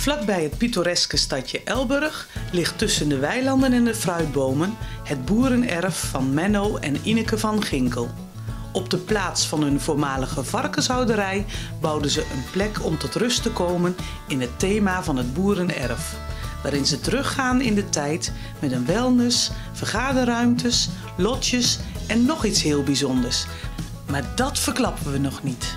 Vlakbij het pittoreske stadje Elburg ligt tussen de weilanden en de fruitbomen het boerenerf van Menno en Ineke van Ginkel. Op de plaats van hun voormalige varkenshouderij bouwden ze een plek om tot rust te komen in het thema van het boerenerf. Waarin ze teruggaan in de tijd met een wellness, vergaderruimtes, lotjes en nog iets heel bijzonders. Maar dat verklappen we nog niet.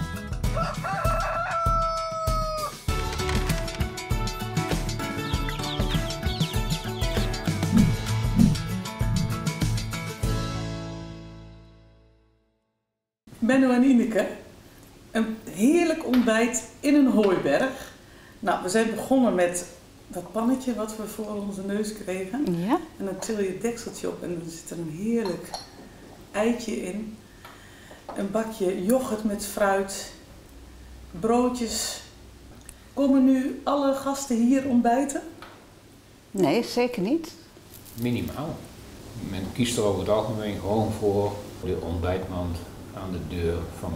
Benno en Ineke, een heerlijk ontbijt in een hooiberg. Nou, we zijn begonnen met dat pannetje wat we voor onze neus kregen. Ja. En dan til je het dekseltje op en dan zit er een heerlijk eitje in. Een bakje yoghurt met fruit. Broodjes. Komen nu alle gasten hier ontbijten? Nee, zeker niet. Minimaal. Men kiest er over het algemeen gewoon voor de ontbijtmand aan de deur van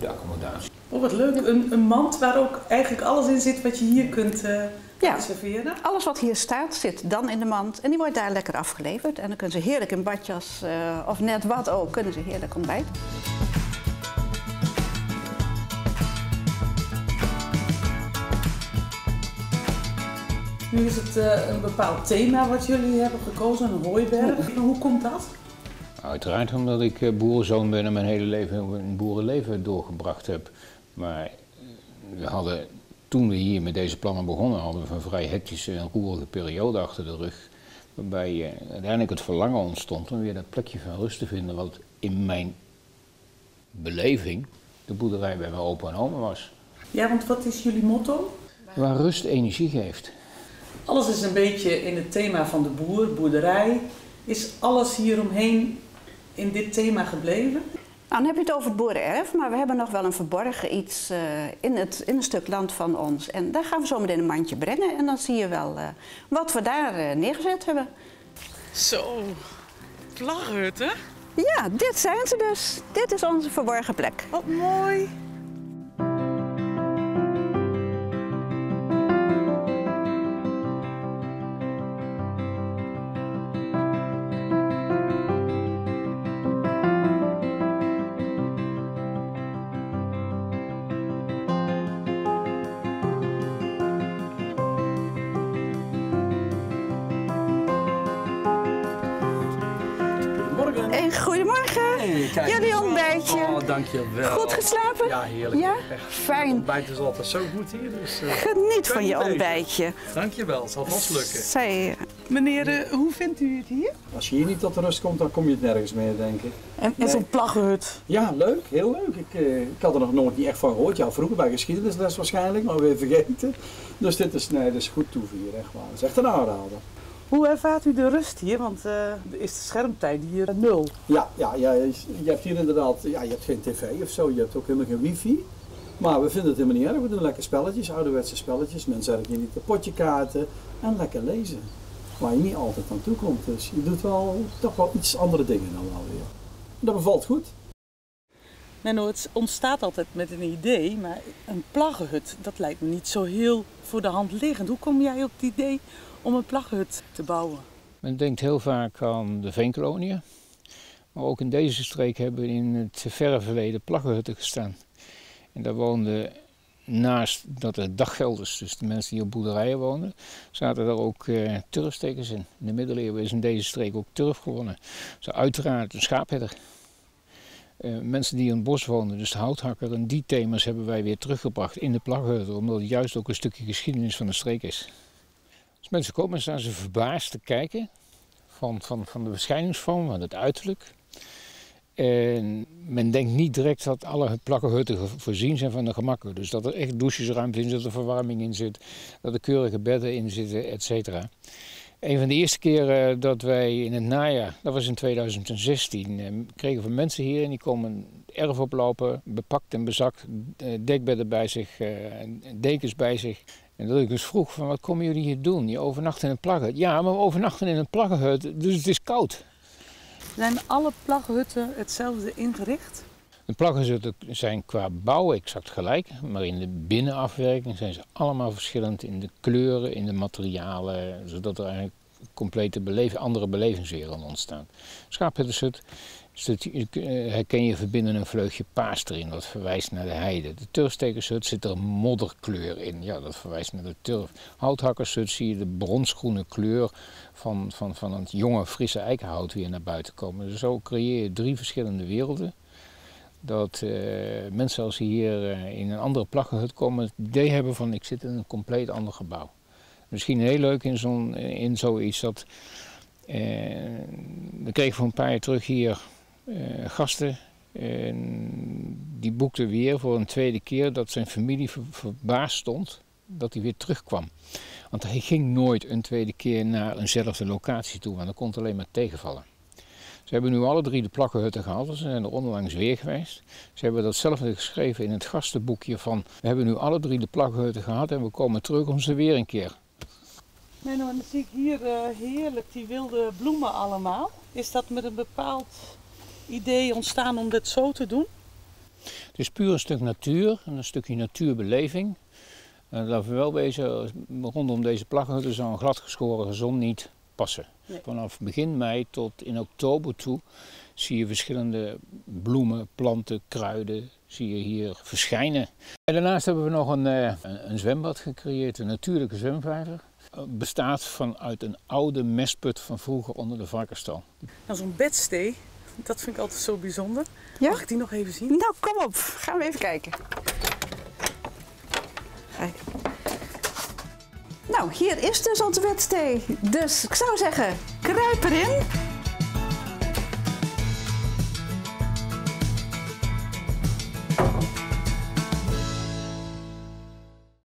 de accommodatie. Oh, wat leuk. Een, een mand waar ook eigenlijk alles in zit wat je hier kunt eh, Ja. serveren. Alles wat hier staat zit dan in de mand en die wordt daar lekker afgeleverd. En dan kunnen ze heerlijk in badjas eh, of net wat ook, kunnen ze heerlijk ontbijten. Nu is het eh, een bepaald thema wat jullie hebben gekozen, een hooiberg. Hoe komt dat? Uiteraard omdat ik eh, boerenzoon ben en mijn hele leven een boerenleven doorgebracht heb. Maar eh, we hadden, toen we hier met deze plannen begonnen, hadden we een vrij hectische en roerige periode achter de rug. Waarbij eh, uiteindelijk het verlangen ontstond om weer dat plekje van rust te vinden wat in mijn beleving de boerderij bij mijn opa en oma was. Ja, want wat is jullie motto? Waar rust energie geeft. Alles is een beetje in het thema van de boer, boerderij. Is alles hieromheen in dit thema gebleven? Nou, dan heb je het over het boerenerf, maar we hebben nog wel een verborgen iets eh, in, het, in een stuk land van ons. En daar gaan we zo meteen een mandje brengen en dan zie je wel eh, wat we daar eh, neergezet hebben. Zo, vlaghutten. Ja, dit zijn ze dus. Dit is onze verborgen plek. Wat mooi. Goedemorgen. Hey, kijk Jullie ontbijtje. Oh, dankjewel. Goed geslapen? Ja, heerlijk. Ja? Echt. Fijn. Het ontbijt is altijd zo goed hier. Dus, eh, Geniet van je ontbijtje. Dankjewel, het zal vast lukken. Zij, Meneer, eh, hoe vindt u het hier? Als je hier niet tot de rust komt, dan kom je het nergens meer, denk ik. En, en zo'n plaggenhut. Ja, leuk. Heel leuk. Ik, eh, ik had er nog nooit niet echt van gehoord. Ja, vroeger bij geschiedenisles waarschijnlijk, maar weer vergeten. Dus dit is, nee, dit is goed toeven hier, echt waar. Het is echt een aanrader. Hoe ervaart u de rust hier? Want eh, is de schermtijd hier nul. Ja, ja, ja, je je hebt hier inderdaad, ja, je hebt geen tv of zo, je hebt ook helemaal geen wifi. Maar we vinden het helemaal niet erg. We doen lekker spelletjes, ouderwetse spelletjes. Mensen zeggen hier niet de potjekaarten en lekker lezen. Waar je niet altijd naartoe komt. Dus je doet wel toch wel iets andere dingen dan wel weer. Dat bevalt goed. Menno, het ontstaat altijd met een idee, maar een plaggenhut, dat lijkt me niet zo heel voor de hand liggend. Hoe kom jij op het idee om een plaggenhut te bouwen? Men denkt heel vaak aan de veenkoloniën. Maar ook in deze streek hebben in het verre verleden plaggenhutten gestaan. En daar woonden naast dat er daggelders, dus de mensen die op boerderijen woonden, zaten daar ook eh, turfstekers in. In de middeleeuwen is in deze streek ook turf gewonnen. Dus uiteraard een schaapherder. Eh, mensen die in het bos woonden, dus de houthakker, en die thema's hebben wij weer teruggebracht in de plaggenhutten, omdat het juist ook een stukje geschiedenis van de streek is. Als mensen komen, staan ze verbaasd te kijken van, van, van de verschijningsvorm, van het uiterlijk. En men denkt niet direct dat alle plakkenhutten voorzien zijn van de gemakken. Dus dat er echt douchesruimte in zit, er verwarming in zit, dat er keurige bedden in zitten, et cetera. Een van de eerste keren dat wij in het najaar, dat was in 2016, eh, kregen we mensen hier en die komen erf oplopen, bepakt en bezakt, eh, dekbedden bij zich, eh, dekens bij zich. En dat ik dus vroeg van wat komen jullie hier doen? Je overnacht in een plaggenhut. Ja, maar we overnachten in een plaggenhut, dus het is koud. Zijn alle plaggenhutten hetzelfde ingericht? De plaggenzutten zijn qua bouw exact gelijk, maar in de binnenafwerking zijn ze allemaal verschillend in de kleuren, in de materialen, zodat er eigenlijk complete beleving, andere belevingswerelden ontstaan. Schaaphuttenzut herken je verbinden een vleugje paas erin, dat verwijst naar de heide. De turfstekershut zit er modderkleur in, ja, dat verwijst naar de turf. Houthakkershut zie je de bronsgroene kleur van, van, van het jonge, frisse eikenhout weer naar buiten komen. Dus zo creëer je drie verschillende werelden. Dat uh, mensen als ze hier uh, in een andere plaggenhut komen, het idee hebben van ik zit in een compleet ander gebouw. Misschien heel leuk in, zo'n, in zoiets dat... Uh, we kregen voor een paar jaar terug hier gasten. En die boekte weer voor een tweede keer dat zijn familie ver verbaasd stond dat hij weer terugkwam. Want hij ging nooit een tweede keer naar eenzelfde locatie toe, want dat kon alleen maar tegenvallen. Ze hebben nu alle drie de plakkenhutten gehad, ze zijn er onlangs weer geweest. Ze hebben datzelfde geschreven in het gastenboekje van... we hebben nu alle drie de plakkenhutten gehad en we komen terug om ze weer een keer. Nou, dan zie ik hier uh, heerlijk die wilde bloemen allemaal. Is dat met een bepaald idee ontstaan om dit zo te doen? Het is puur een stuk natuur, een stukje natuurbeleving. En laten we wel wezen, rondom deze plaggenhutten zou een gladgeschoren zon niet passen. Nee. Vanaf begin mei tot in oktober toe zie je verschillende bloemen, planten, kruiden zie je hier verschijnen. En daarnaast hebben we nog een, een, een zwembad gecreëerd, een natuurlijke zwemvijver. Het bestaat vanuit een oude mestput van vroeger onder de varkenstal. Nou, zo'n bedstee, dat vind ik altijd zo bijzonder. Ja? Mag ik die nog even zien? Nou, kom op. Gaan we even kijken. Kijk. Nou, hier is dus onze wedstee. Dus ik zou zeggen, kruip erin.